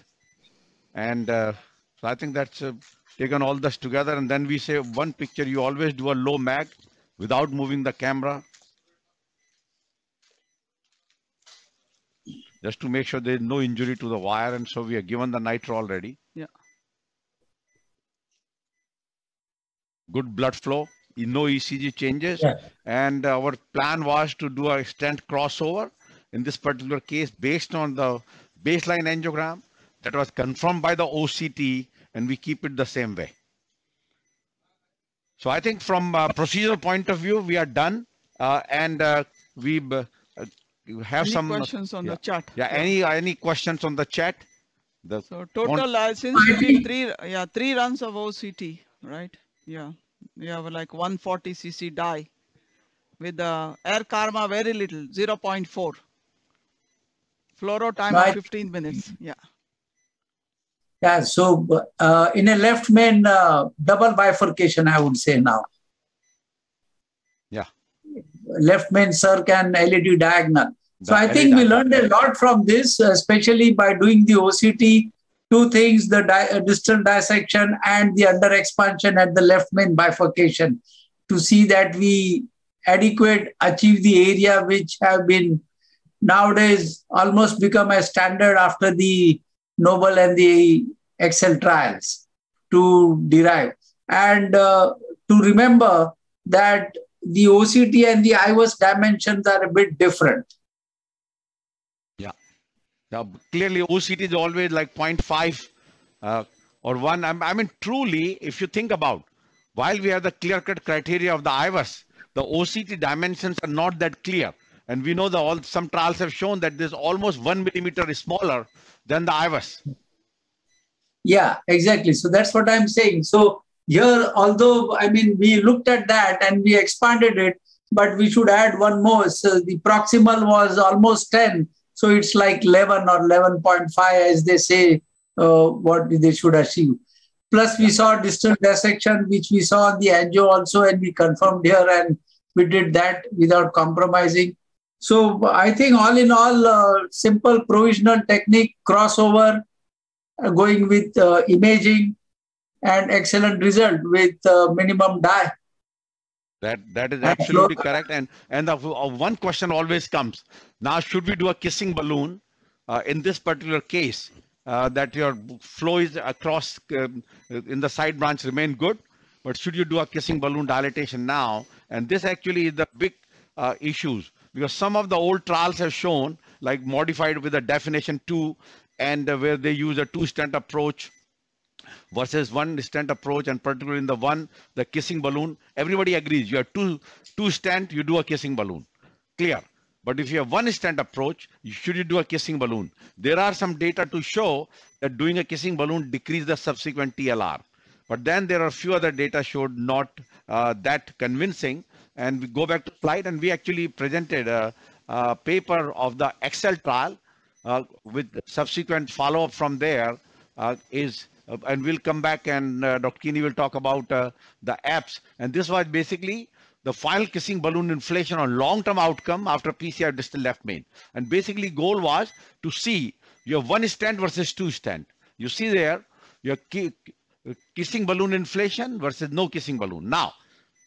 And uh, so I think that's uh, taken all this together. And then we say one picture, you always do a low mag without moving the camera. Just to make sure there is no injury to the wire. And so we are given the nitro already. Yeah. Good blood flow, no ECG changes. Yeah. And our plan was to do a stent crossover in this particular case based on the baseline angiogram that was confirmed by the OCT and we keep it the same way. So I think from a procedural point of view, we are done uh, and uh, we uh, have Any some questions on yeah. the chat? yeah any any questions on the chat the So total, uh, since I did three, yeah, three runs of OCT, right? Yeah, you have like 140 cc dye with the air karma very little, 0.4. Fluoro time of Right. 15 minutes. Yeah. Yeah. So uh, in a left main uh, double bifurcation, I would say now. Left main circ and LAD diagonal. So I think we learned a lot from this, especially by doing the OCT. Two things: the di- uh, distal dissection and the under expansion at the left main bifurcation, to see that we adequate achieve the area which have been nowadays almost become a standard after the Noble and the Excel trials to derive and uh, to remember that the OCT and the IVUS dimensions are a bit different. Yeah. Now, clearly, OCT is always like 0.5 uh, or 1. I I mean, truly, if you think about, while we have the clear-cut criteria of the IVUS, the OCT dimensions are not that clear. And we know that all some trials have shown that there's almost one millimeter is smaller than the IVUS. Yeah, exactly. So that's what I'm saying. So here, although I mean we looked at that and we expanded it, but we should add one more. So the proximal was almost 10. So it's like 11 or 11.5 as they say uh, what they should achieve. Plus we saw distal dissection, which we saw on the angio also, and we confirmed here and we did that without compromising. So I think all in all, uh, simple provisional technique, crossover, uh, going with uh, imaging and excellent result with uh, minimum dye. That that is absolutely flow- correct. And and the uh, one question always comes: Now, should we do a kissing balloon uh, in this particular case? uh, that your flow is across um, in the side branch remain good. But should you do a kissing balloon dilatation now? And this actually is the big uh, issues because some of the old trials have shown like modified with a definition two and uh, where they use a two stent approach versus one stent approach and particularly in the one the kissing balloon everybody agrees you have two two stent you do a kissing balloon clear but if you have one stent approach, should you do a kissing balloon? There are some data to show that doing a kissing balloon decrease the subsequent TLR. But then there are a few other data showed not uh, that convincing. And we go back to slide and we actually presented a, a paper of the Excel trial uh, with subsequent follow-up from there uh, is, and we'll come back and uh, Dr. Kini will talk about uh, the apps. And this was basically the final kissing balloon inflation on long-term outcome after PCI distal left main. And basically goal was to see your one stent versus two stent. You see there, your ki kissing balloon inflation versus no kissing balloon. Now,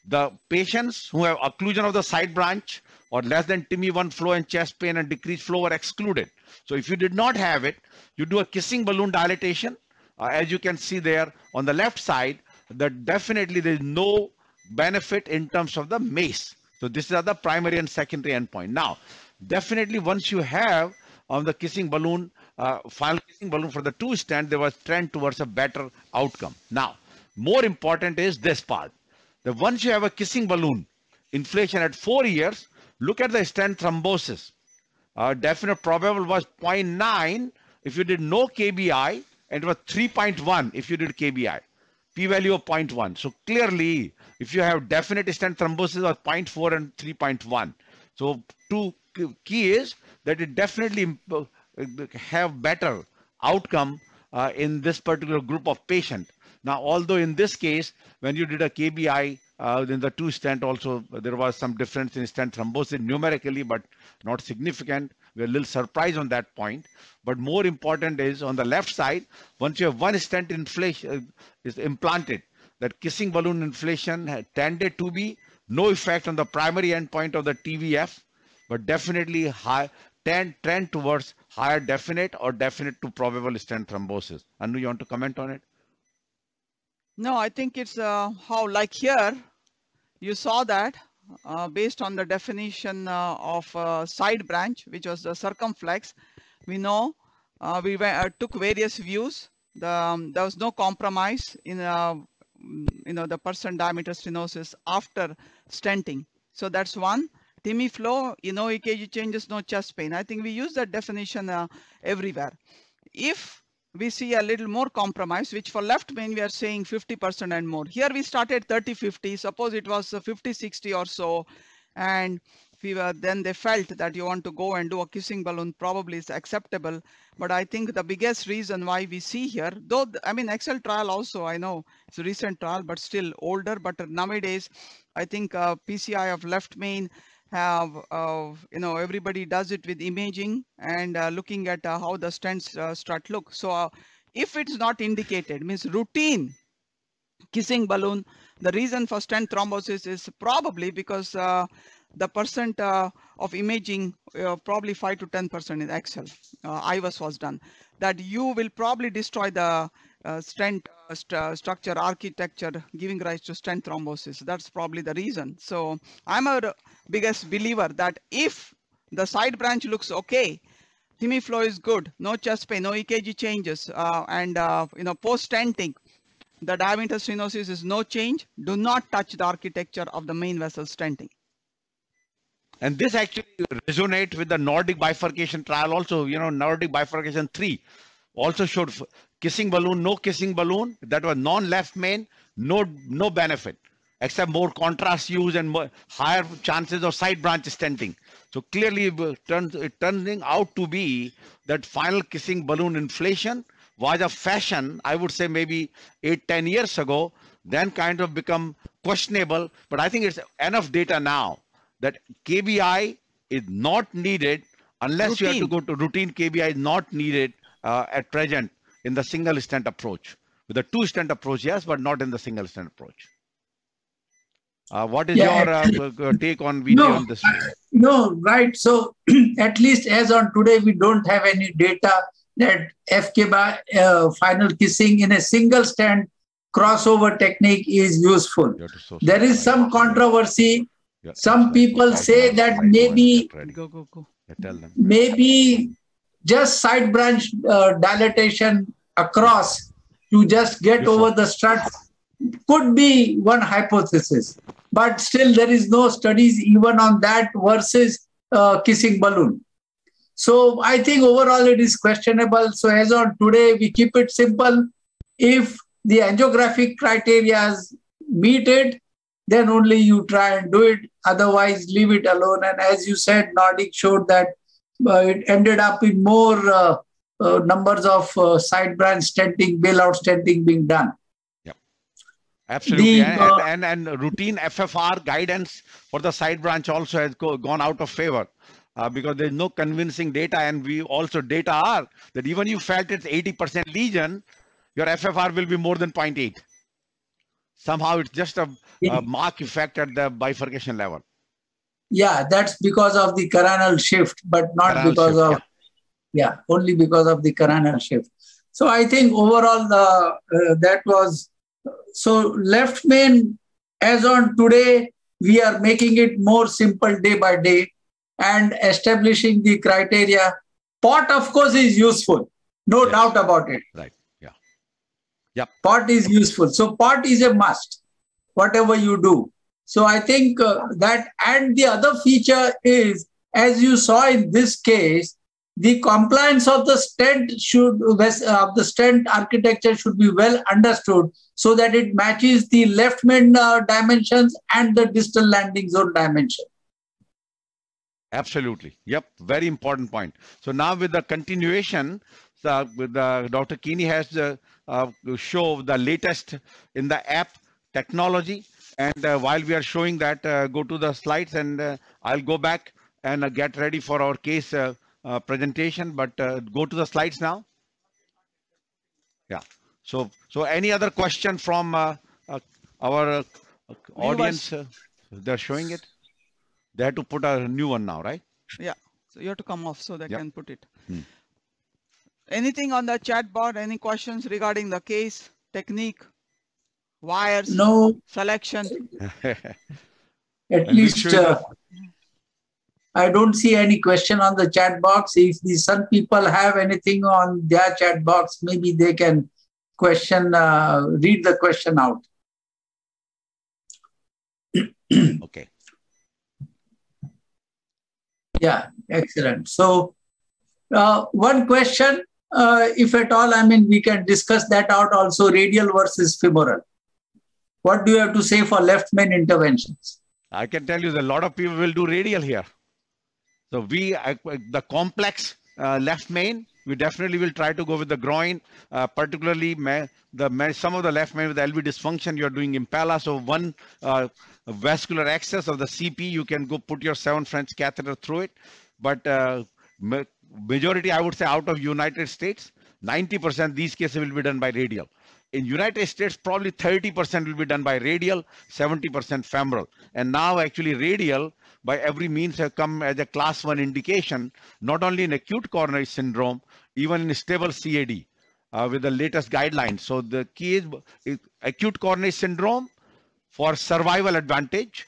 the patients who have occlusion of the side branch or less than TIMI1 flow and chest pain and decreased flow were excluded. So if you did not have it, you do a kissing balloon dilatation. Uh, as you can see there on the left side, that definitely there is no benefit in terms of the MACE. So this is the primary and secondary endpoint. Now, definitely once you have on the kissing balloon, uh, final kissing balloon for the two stand, there was trend towards a better outcome. Now, more important is this part. That once you have a kissing balloon inflation at four years, look at the stent thrombosis. Uh, definite probable was 0.9 if you did no KBI, and it was 3.1 if you did KBI p-value of 0.1. So clearly, if you have definite stent thrombosis of 0.4 and 3.1, so two key is that it definitely have better outcome uh, in this particular group of patient. Now, although in this case, when you did a KBI, uh, in the two stent also, there was some difference in stent thrombosis numerically, but not significant. We're a little surprised on that point. But more important is on the left side, once you have one stent inflation uh, is implanted, that kissing balloon inflation had tended to be no effect on the primary endpoint of the TVF, but definitely high trend towards higher definite or definite to probable stent thrombosis. Anu, you want to comment on it? No, I think it's uh, how like here, you saw that uh, based on the definition uh, of uh, side branch, which was the circumflex, we know uh, we uh, took various views. The, um, there was no compromise in you know the person diameter stenosis after stenting. So that's one. TIMI flow, you know, EKG changes, no chest pain. I think we use that definition everywhere. If we see a little more compromise, which for left main, we are saying 50% and more. Here we started 30, 50. Suppose it was 50, 60 or so. And we were, then they felt that you want to go and do a kissing balloon probably is acceptable. But I think the biggest reason why we see here, though, I mean, Excel trial also, I know it's a recent trial, but still older. But nowadays, I think uh, PCI of left main have, uh, you know, everybody does it with imaging and uh, looking at uh, how the stents uh, start look. So uh, if it's not indicated, means routine kissing balloon, the reason for stent thrombosis is probably because uh, the percent of imaging, probably 5 to 10% in Excel, uh, IVUS was done, that you will probably destroy the uh, stent uh, st uh, structure architecture giving rise to stent thrombosis. That's probably the reason. So I'm a biggest believer that if the side branch looks okay, TIMI flow is good, no chest pain, no EKG changes, uh, and uh, you know post stenting, the diameter stenosis is no change. Do not touch the architecture of the main vessel stenting. And this actually resonates with the Nordic bifurcation trial also, you know, Nordic bifurcation 3 also showed kissing balloon, no kissing balloon, that was non-left main, no, no benefit, except more contrast use and more, higher chances of side branch stenting. So clearly it turns, it turning out to be that final kissing balloon inflation was a fashion, I would say maybe eight, 10 years ago, then kind of become questionable. But I think it's enough data now that KBI is not needed unless routine. you have to go to routine KBI is not needed uh, at present in the single stent approach. With the two stent approach, yes, but not in the single stent approach. Uh, what is yeah, your uh, uh, take on video no, on this? no, right. So at least as on today, we don't have any data that FK uh, final kissing in a single stent crossover technique is useful. There is some controversy. Some people say that maybe go, go, go. maybe just side branch uh, dilatation across to just get over the strut could be one hypothesis. But still, there is no studies even on that versus uh, kissing balloon. So I think overall it is questionable. So as on today, we keep it simple. If the angiographic criteria meet it, then only you try and do it. Otherwise, leave it alone. And as you said, Nordic showed that it ended up in more uh, uh, numbers of uh, side branch stenting, bailout stenting being done. Yep. Absolutely. The, and, and, and, and, routine FFR guidance for the side branch also has go, gone out of favor. Uh, because there's no convincing data and we also data are that even you felt it's 80% lesion, your FFR will be more than 0.8. Somehow it's just a, a mark effect at the bifurcation level. Yeah, that's because of the carinal shift, but not carinal because shift, of, yeah. yeah. only because of the carinal shift. So I think overall the uh, that was, so left main as on today, we are making it more simple day by day and establishing the criteria. POT, of course, is useful. No yes. doubt about it. Right. yeah yeah POT is useful. So POT is a must, whatever you do. So I think uh, that, and the other feature is, as you saw in this case, the compliance of the stent should uh, the stent architecture should be well understood so that it matches the left main uh, dimensions and the distal landing zone dimension. Absolutely. Yep. Very important point. So now with the continuation, uh, with the, Dr. Kini has the uh, show the latest in the app technology. And uh, while we are showing that, uh, go to the slides and uh, I'll go back and uh, get ready for our case uh, presentation. But go to the slides now. Yeah. So, so any other question from our audience? they're showing it. They have to put a new one now, right? Yeah. So you have to come off so they yep. can put it. Hmm. Anything on the chat board? Any questions regarding the case, technique, wires, no selection? At least uh, I don't see any question on the chat box. If the Sun people have anything on their chat box, maybe they can question, uh, read the question out. okay. Yeah, excellent. So uh, one question uh, if at all, I mean, we can discuss that out also, radial versus femoral. What do you have to say for left main interventions? I can tell you that a lot of people will do radial here. So we, uh, the complex uh, left main, we definitely will try to go with the groin, uh, particularly the some of the left main with LV dysfunction, you're doing impella. So one uh, vascular access of the CP, you can go put your seven French catheter through it. But uh, majority, I would say, out of United States, 90% these cases will be done by radial. In United States, probably 30% will be done by radial, 70% femoral. And now actually radial by every means have come as a class one indication, not only in acute coronary syndrome, even in stable CAD uh, with the latest guidelines. So the key is, is acute coronary syndrome for survival advantage.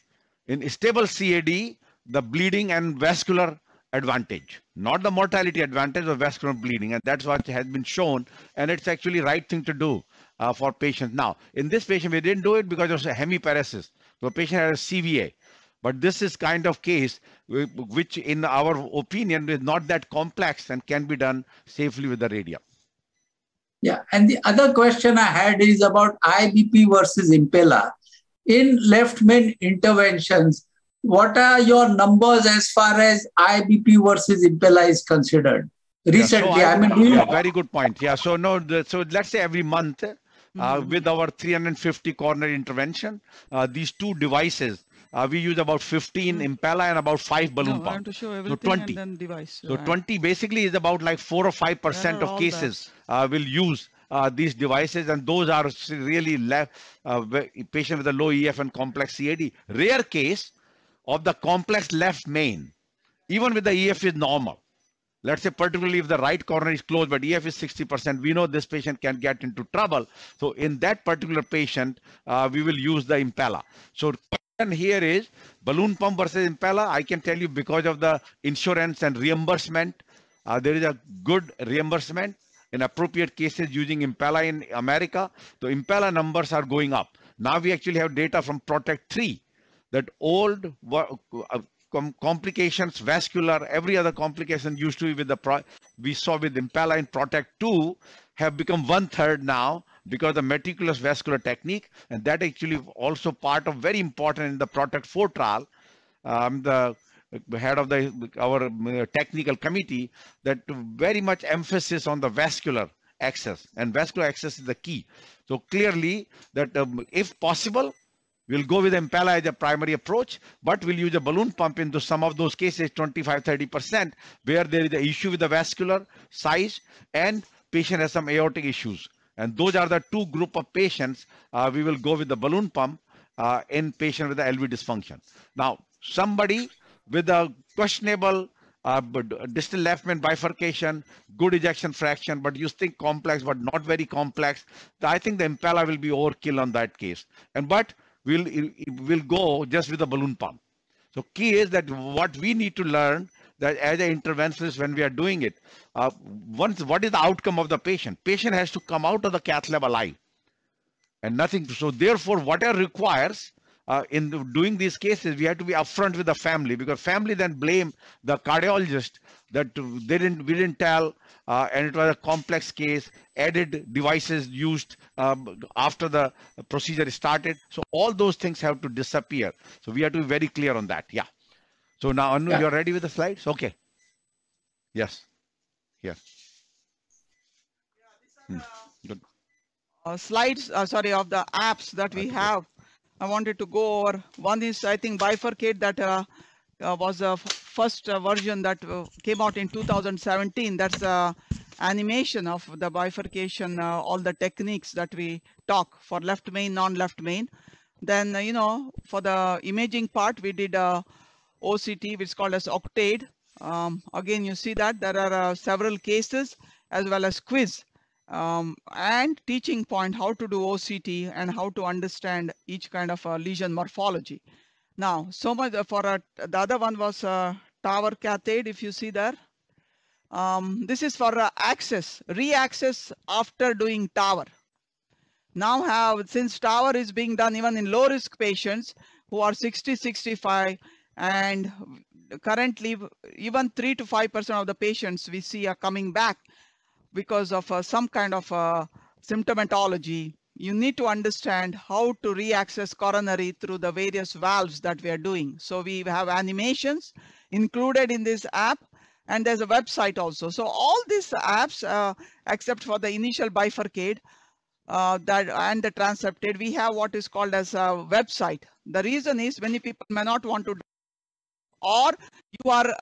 In stable CAD, the bleeding and vascular advantage, not the mortality advantage of vascular bleeding. And that's what has been shown. And it's actually right thing to do uh, for patients. Now, in this patient, we didn't do it because it was a hemiparesis. The patient had a CVA. But this is kind of case which in our opinion is not that complex and can be done safely with the radial. Yeah, and the other question I had is about IBP versus Impella. In left main interventions, what are your numbers as far as IBP versus Impella is considered? Recently, yeah, so I, I, mean, yeah, very good point. Yeah, so no, the, so let's say every month mm-hmm. with our 350 coronary intervention, uh, these two devices, uh, we use about 15 mm-hmm. Impella and about five balloon no, pump. so 20. device. So 20 basically is about like four or five percent of cases uh, will use uh, these devices, and those are really left uh, patient with a low EF and complex CAD. Rare case, of the complex left main, even with the EF is normal. Let's say particularly if the right corner is closed, but EF is 60%, we know this patient can get into trouble. So in that particular patient, uh, we will use the Impella. So here is balloon pump versus Impella. I can tell you because of the insurance and reimbursement, uh, there is a good reimbursement in appropriate cases using Impella in America. The Impella numbers are going up. Now we actually have data from Protect 3 that old uh, com complications, vascular, every other complication used to be with the, pro we saw with Impella and Protect 2 have become one third now because the meticulous vascular technique. And that actually also part of very important in the Protect 4 trial. Um, the head of the our uh, technical committee that very much emphasis on the vascular access and vascular access is the key. So clearly that um, if possible, We'll go with Impella as a primary approach, but we'll use a balloon pump into some of those cases, 25, 30%, where there is an issue with the vascular size and patient has some aortic issues. And those are the two group of patients uh, we will go with the balloon pump uh, in patient with the LV dysfunction. Now, somebody with a questionable uh, distal left main bifurcation, good ejection fraction, but you think complex, but not very complex. I think the Impella will be overkill on that case. And but will will go just with a balloon pump. So key is that what we need to learn that as an interventionist when we are doing it, uh, once what is the outcome of the patient? Patient has to come out of the cath lab alive and nothing. So therefore, whatever requires uh, in doing these cases, we have to be upfront with the family because family then blame the cardiologist that they didn't we didn't tell uh, and it was a complex case added devices used um, after the procedure started. So all those things have to disappear. So we have to be very clear on that. Yeah. So now Anu, yeah. you're ready with the slides? Okay. Yes. Yes. Yeah, hmm. Good. Uh, slides uh, sorry of the apps that we okay. have. I wanted to go over one is i think bifurcate that uh, was the first uh, version that uh, came out in 2017. That's a animation of the bifurcation, uh, all the techniques that we talk for left main, non-left main. Then, uh, you know, for the imaging part, we did a OCT, which is called as Octade. Um, again, you see that there are uh, several cases as well as quiz um, and teaching point how to do OCT and how to understand each kind of lesion morphology. Now, so much for a, the other one was a TAVR cathode, if you see there. Um, this is for uh, access, re-access after doing TAVR. Now have, since TAVR is being done even in low risk patients who are 60, 65 and currently even 3 to 5% of the patients we see are coming back because of uh, some kind of uh, symptomatology you need to understand how to re-access coronary through the various valves that we are doing. So we have animations included in this app and there's a website also. So all these apps, uh, except for the initial bifurcate uh, that and the transeptate, we have what is called as a website. The reason is many people may not want to, or you are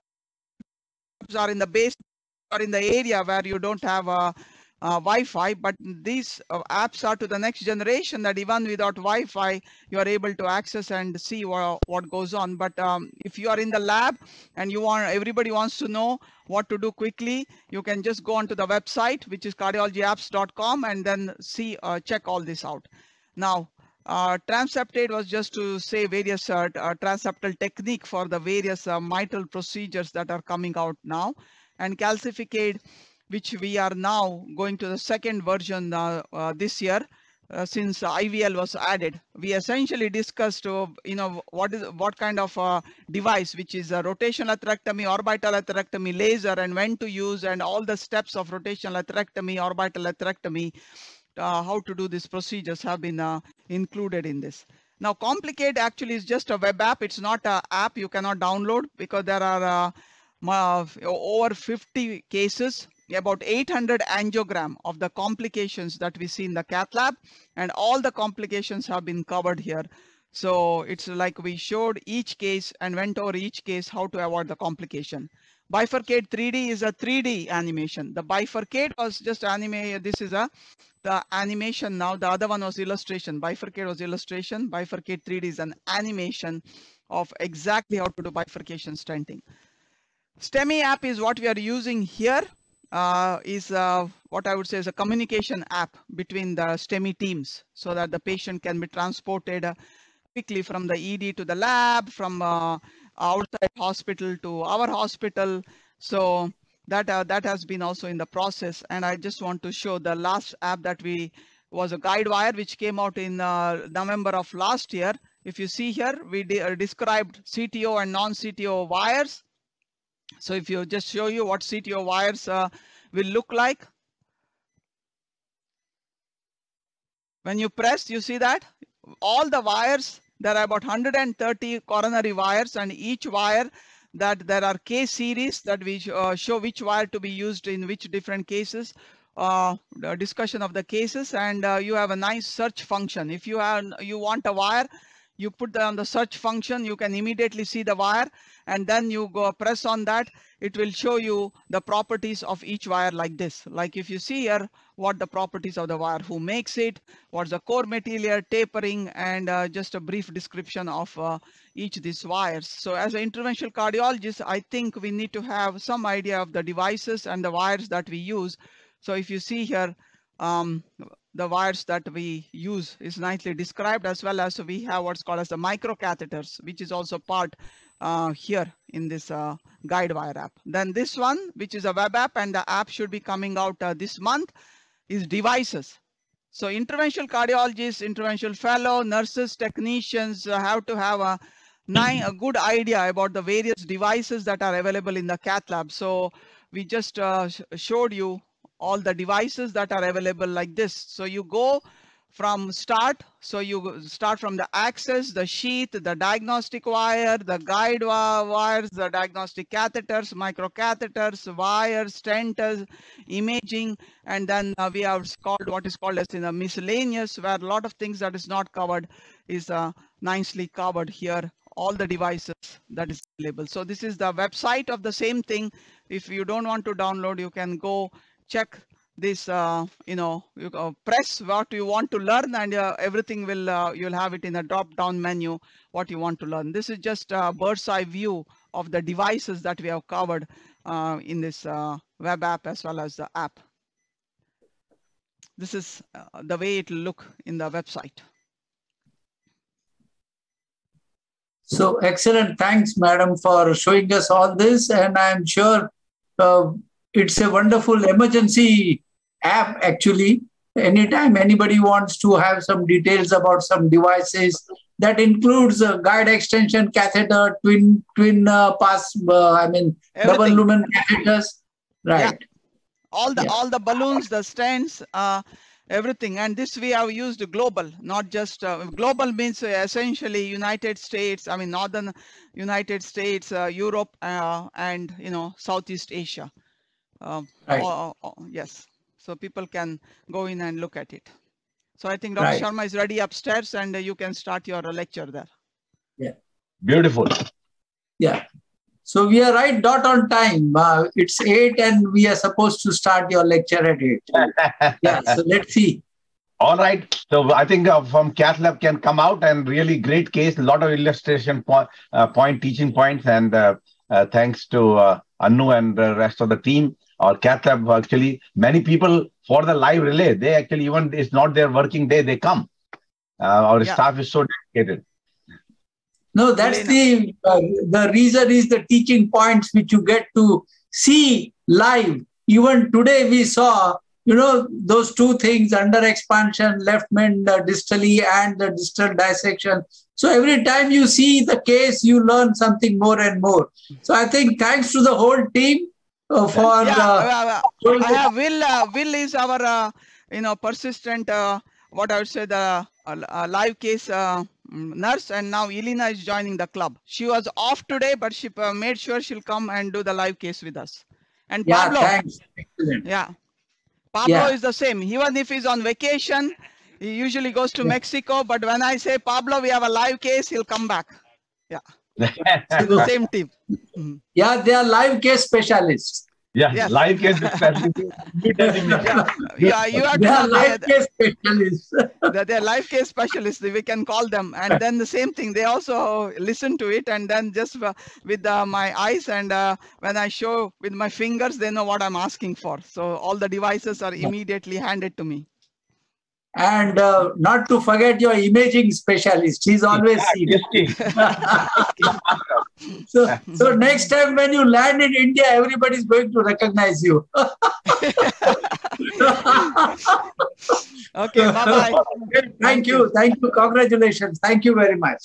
are in the base or in the area where you don't have a uh, Wi-Fi, but these uh, apps are to the next generation that even without Wi-Fi, you are able to access and see what, what goes on. But um, if you are in the lab and you want, everybody wants to know what to do quickly, you can just go onto the website, which is cardiologyapps.com and then see, uh, check all this out. Now, uh, transeptate was just to say various uh, uh, transeptal technique for the various uh, mitral procedures that are coming out now. And calcificate which we are now going to the second version uh, uh, this year. Uh, since IVL was added, we essentially discussed, uh, you know, what is what kind of uh, device, which is a rotational atherectomy, orbital atherectomy, laser, and when to use, and all the steps of rotational atherectomy, orbital atherectomy, uh, how to do these procedures have been included in this. Now, Complicate actually is just a web app. It's not an app you cannot download because there are over 50 cases about 800 angiogram of the complications that we see in the cath lab and all the complications have been covered here. So it's like we showed each case and went over each case how to avoid the complication. Bifurcate 3D is a 3D animation. The bifurcate was just anime. This is a the animation now. The other one was illustration. Bifurcate was illustration. Bifurcate 3D is an animation of exactly how to do bifurcation stenting. STEMI app is what we are using here. Uh, is uh, what I would say is a communication app between the STEMI teams so that the patient can be transported uh, quickly from the ED to the lab, from uh, outside hospital to our hospital. So that uh, that has been also in the process. And I just want to show the last app that we was a guide wire which came out in November of last year. If you see here, we de described CTO and non-CTO wires so if you just show you what CTO wires uh, will look like. When you press, you see that all the wires, there are about 130 coronary wires and each wire that there are case series that we uh, show which wire to be used in which different cases uh, discussion of the cases and uh, you have a nice search function if you have you want a wire you put on the search function you can immediately see the wire and then you go press on that. It will show you the properties of each wire like this. Like if you see here what the properties of the wire who makes it what's the core material tapering and uh, just a brief description of uh, each of these wires. So as an interventional cardiologist i think we need to have some idea of the devices and the wires that we use. So if you see here um, the wires that we use is nicely described as well as we have what's called as the micro catheters, which is also part uh, here in this uh, guide wire app. Then this one, which is a web app and the app should be coming out uh, this month is devices. So interventional cardiologists, interventional fellow, nurses, technicians uh, have to have a, nine, a good idea about the various devices that are available in the cath lab. So we just uh, showed you all the devices that are available like this. So you go from start. So you start from the access, the sheath, the diagnostic wire, the guide wires, the diagnostic catheters, micro catheters, wires, stenters, imaging, and then uh, we have called what is called as in a miscellaneous, where a lot of things that is not covered is uh, nicely covered here all the devices that is available. So this is the website of the same thing. If you don't want to download, you can go check this uh, you know you press what you want to learn and uh, everything will uh, you'll have it in a drop down menu what you want to learn. This is just a bird's eye view of the devices that we have covered uh, in this uh, web app as well as the app. This is the way it will look in the website. So excellent. Thanks madam for showing us all this. And i'm sure it's a wonderful emergency app actually anytime anybody wants to have some details about some devices that includes a guide extension catheter twin twin uh, pass uh, i mean Everything. double lumen catheters right yeah. all the yeah. all the balloons the stands uh, everything and this we have used global not just uh, global means essentially united states i mean northern united states uh, europe uh, and you know southeast asia um, right. or, or, yes, so people can go in and look at it. So I think Dr. Right. Sharma is ready upstairs and uh, you can start your lecture there. Yeah. Beautiful. Yeah. So we are right dot on time. Uh, it's 8 and we are supposed to start your lecture at 8. yeah, so let's see. All right. So I think uh, from Cath Lab can come out and really great case, a lot of illustration point, uh, point teaching points. And uh, uh thanks to uh, Anu and the rest of the team or cath lab actually many people for the live relay they actually even it's not their working day they come. Uh, our yeah. staff is so dedicated. No that's the uh, the reason is the teaching points which you get to see live. Even today we saw you know those two things under expansion left main uh, distally and the distal dissection. So every time you see the case you learn something more and more. So i think thanks to the whole team uh, for yeah, I have Will. Uh, Will is our uh, you know persistent. Uh, what I would say the uh, live case mm, nurse, and now Elena is joining the club. She was off today, but she made sure she'll come and do the live case with us. And yeah, Pablo, thanks. yeah, Pablo yeah. is the same. Even if he's on vacation, he usually goes to yeah. Mexico. But when I say Pablo, we have a live case, he'll come back. Yeah. The same team. Yeah, they are live case specialists. Yeah, yes. live case specialists. yeah, yeah, you have they are live case specialists. they're live case specialists. We can call them, and then the same thing. They also listen to it, and then just uh, with uh, my eyes and uh, when I show with my fingers, they know what I'm asking for. So all the devices are immediately handed to me. And uh, not to forget your imaging specialist. He's always seen. so, so next time when you land in India, everybody's going to recognize you. okay, bye bye. Thank, Thank you. you. Thank you. Congratulations. Thank you very much.